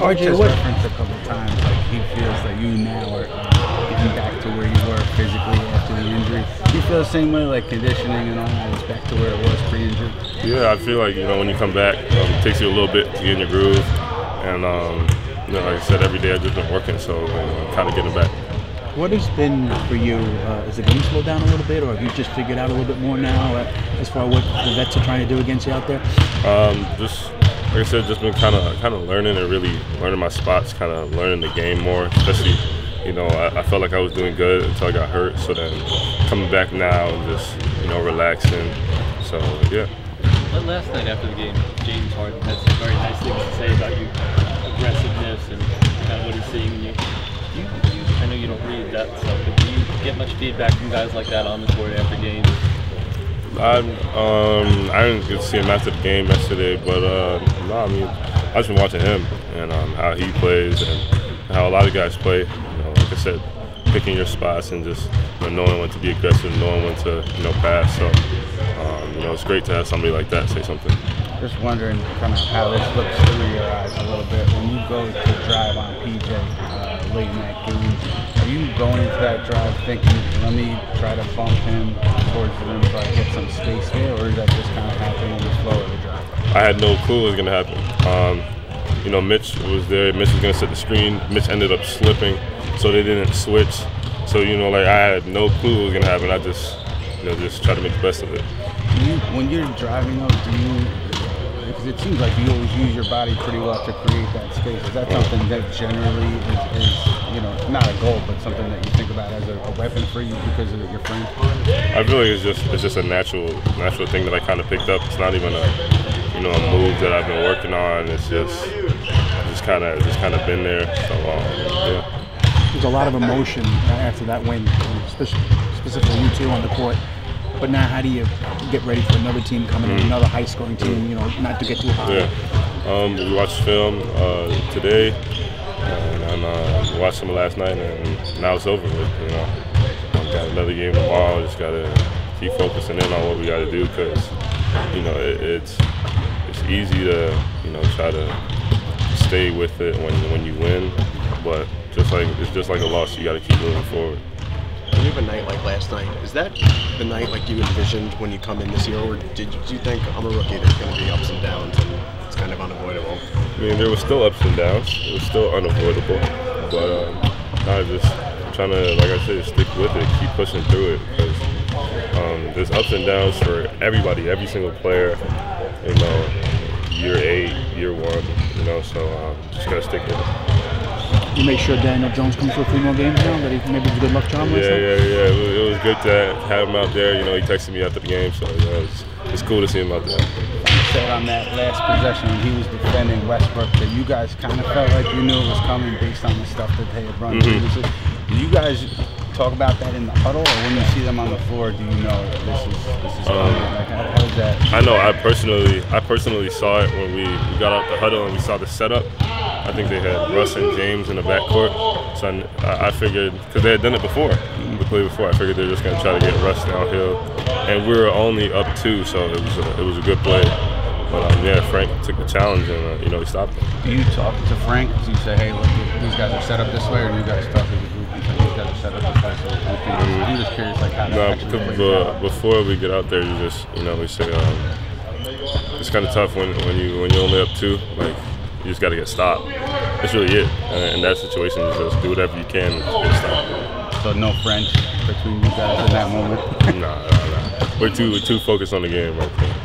RJ, just what? referenced a couple times like he feels that you now are getting back to where you were physically after the injury. Do you feel the same way, like conditioning and all that is back to where it was pre-injury? Yeah, I feel like you know when you come back, um, it takes you a little bit to get in your groove, and um, you know, like I said, every day I've just been working, so you know, I'm kind of getting back. What has been for you? Uh, is the game slowed down a little bit, or have you just figured out a little bit more now uh, as far as what the vets are trying to do against you out there? Um, just like I said, just been kind of kind of learning and really learning my spots, kind of learning the game more. Especially, you know, I, I, felt like I was doing good until I got hurt. So then coming back now and just you know relaxing. So yeah. Last night after the game, James Harden had some very nice things to say about you, aggressiveness and kind of what he's seeing in you. you, you I know you don't read that stuff, but do you get much feedback from guys like that on the court after games? I um I didn't get to see him after the game yesterday, but uh, no, I mean I just been watching him and um, how he plays and how a lot of guys play. You know, like I said, picking your spots and just you know, knowing when to be aggressive, knowing when to you know pass. So um, you know it's great to have somebody like that say something. Just wondering kind of how this looks through your eyes a little bit when you go to drive on PJ uh, late in that game. Are you going into that drive thinking, let me try to bump him towards the rim so I get some space here, or is that just kind of happening in the flow of the drive? I had no clue it was gonna happen. Um, you know, Mitch was there. Mitch was gonna set the screen. Mitch ended up slipping, so they didn't switch. So you know, like I had no clue it was gonna happen. I just, you know, just try to make the best of it. You, when you're driving though, do you? Because it seems like you always use your body pretty well to create that space. Is that something that generally is, is you know, not a goal, but something that you think about as a, a weapon for you because of your frame? I feel like it's just it's just a natural natural thing that I kind of picked up. It's not even a you know a move that I've been working on. It's just just kind of just kind of been there. So um, yeah. There's a lot of emotion after that win, especially specifically you two on the court. But now, how do you get ready for another team coming in, Mm. another high-scoring team? You know, not to get too high. Yeah. Um, we watched film uh, today, and, and uh, watched some last night, and now it's over with. You know, I've got another game tomorrow. Just gotta keep focusing in on what we gotta do, because you know it, it's it's easy to you know try to stay with it when when you win, but just like it's just like a loss, you gotta keep moving forward. You have a night like last night, is that the night like you envisioned when you come in this year, or did you think I'm a rookie? There's going to be ups and downs, and it's kind of unavoidable. I mean, there was still ups and downs. It was still unavoidable, but um, I just trying to, like I said, stick with it, keep pushing through it because um, there's ups and downs for everybody, every single player. You know, year eight, year one. You know, so um, just gotta stick with it. You make sure Daniel Jones comes for a few more games now. That he maybe was a good luck charm. Yeah, last night? yeah, yeah. It was, it was good to have him out there. You know, he texted me after the game, so you know, it's, it's cool to see him out there. You said on that last possession when he was defending Westbrook that you guys kind of felt like you knew it was coming based on the stuff that they had run Mhm. you guys talk about that in the huddle, or when you see them on the floor, do you know this is this is Um. Like, how, how is that? I know. I personally, I personally saw it when we, we got out the huddle and we saw the setup. I think they had Russ and James in the backcourt, so I, I figured because they had done it before, the play before. I figured they're just gonna try to get Russ downhill, and we were only up two, so it was a, it was a good play. But um, yeah, Frank took the challenge and uh, you know he stopped it. Do you talk to Frank? Do you say, hey, look, these guys are set up this way, or do you guys talk as a group set up this way? So we I'm just curious, like how No, actually because plays before we get out there, you just you know we say um, it's kind of tough when, when you when you're only up two. Like you just got to get stopped. That's really it. And in that situation, you just do whatever you can to get stopped. So no French between you guys in that moment. nah, nah, nah. We're too we're too focused on the game right there.